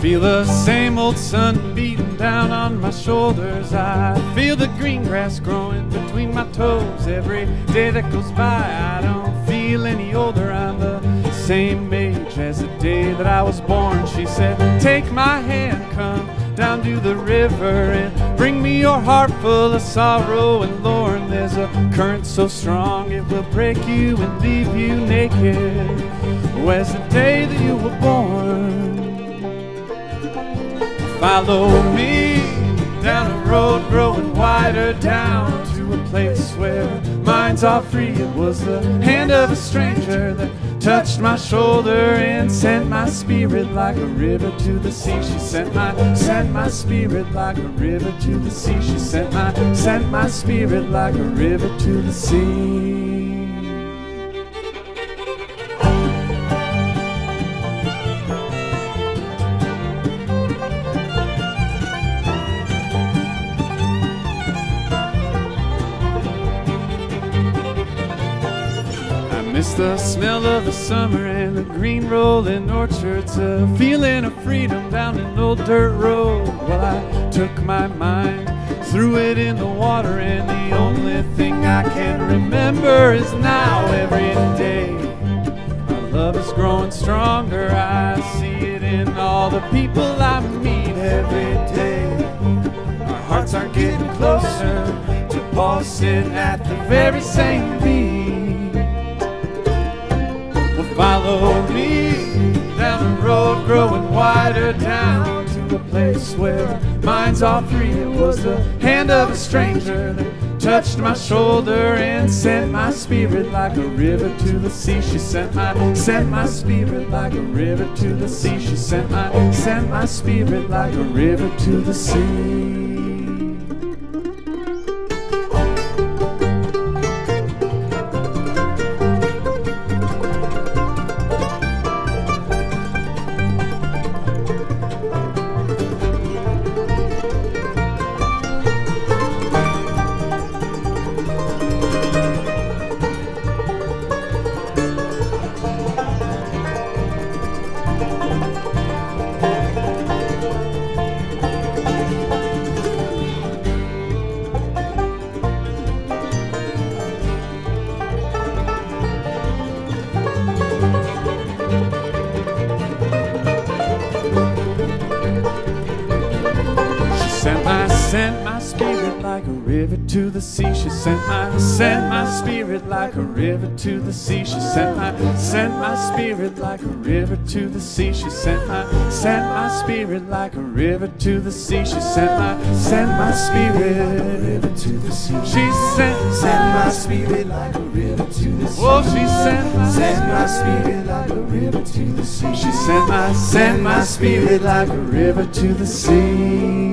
feel the same old sun beating down on my shoulders. I feel the green grass growing between my toes. Every day that goes by, I don't feel any older. I'm the same age as the day that I was born. She said, Take my hand, come down to the river and bring me your heart full of sorrow and lorn. There's a current so strong it will break you and leave you naked. Where's the day that you were born? Follow me down a road growing wider down to a place where minds are free. It was the hand of a stranger that touched my shoulder and sent my spirit like a river to the sea. She sent my sent my spirit like a river to the sea. She sent my sent my spirit like a river to the sea. Miss the smell of the summer and the green rolling orchards, a feeling of freedom down an old dirt road. Well, I took my mind, threw it in the water, and the only thing I can remember is now every day. Our love is growing stronger, I see it in all the people I meet every day. Our hearts are getting closer to pulsing at the very same down to a place where minds all free. It was the hand of a stranger that touched my shoulder and sent my spirit like a river to the sea. She sent my sent my spirit like a river to the sea. She sent my sent my spirit like a river to the sea. Sent my spirit like a river to the sea. She sent my sent my spirit like a river to the sea. She sent my sent my spirit like a river to the sea. She sent my sent my spirit like a river to the sea. She sent my sent my spirit river to the sea. She sent Send my spirit like a river to the sea. Oh, she sent my Send my spirit like a river to the sea. She sent my sent my spirit like a river to the sea.